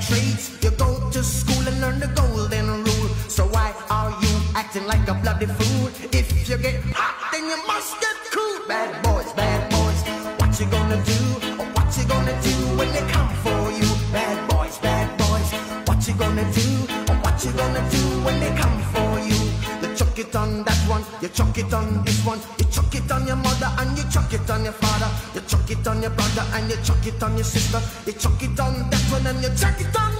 you go to school and learn the golden rule. So why are you acting like a bloody fool? If you get hot, then you must get cool. Bad boys, bad boys. What you gonna do? What you gonna do when they come for you? Bad boys, bad boys. What you gonna do? What you gonna do when they come for you? You chuck it on that one, you chuck it on this one, you chuck it on your mother and you chuck it on your father, you chuck it on your brother and you chuck it on your sister, you chuck it on that one and you chuck it on.